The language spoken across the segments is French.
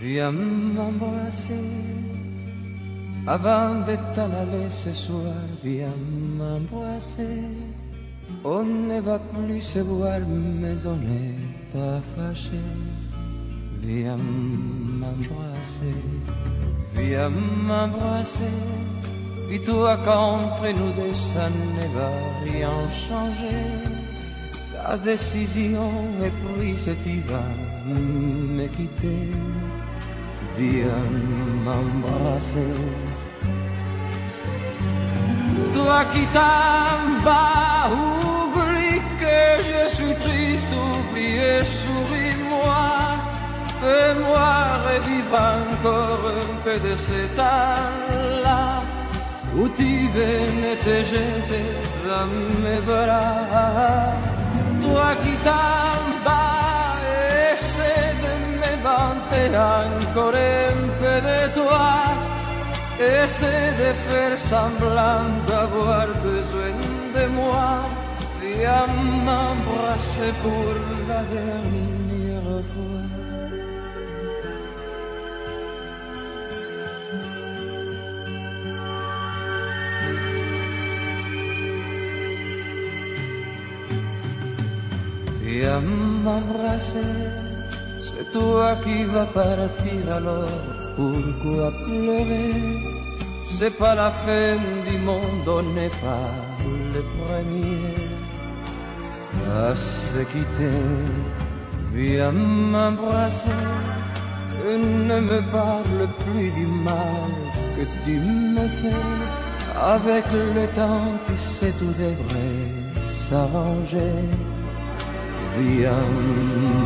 Viens m'embrasser avant de t'en aller ce soir. Viens m'embrasser. On ne va plus se voir, mais on n'est pas fâché. Viens m'embrasser, viens m'embrasser. Dis-toi qu'entre nous deux, ça ne va rien changer. Ta décision est prise et tu vas me quitter. Viens m'embrasser. Toi qui t'en vas, que je suis triste, oublie et souris-moi. Fais-moi revivre encore un peu de cet temps-là où tu venais te jeter dans mes bras. Toi qui t'en vas, essaie de m'inventer encore un peu de toi. Essaie de faire semblant d'avoir besoin de moi. Viens m'embrasser pour la dernière fois. Viens m'embrasser, c'est toi qui vas partir alors, pourquoi pleurer C'est pas la fin du monde, on n'est pas le premier à se quitter. Viens m'embrasser, ne me parle plus du mal que tu me fais. Avec le temps, tu sais, tout devrait s'arranger viens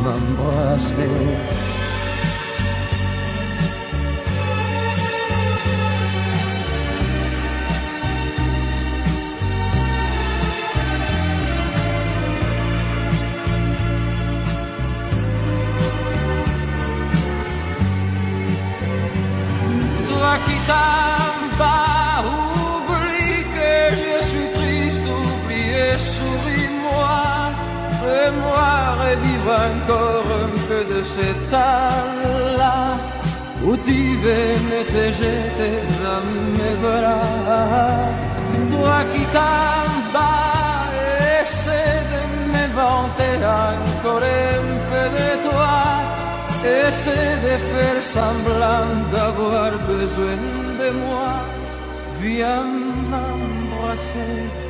m'embrasser. Toi qui t'en Revivre encore un peu de cet temps-là où tu te jeter dans mes bras? Toi qui t'en vas, essaie de m'inventer encore un peu de toi. Essaie de faire semblant d'avoir besoin de moi. Viens m'embrasser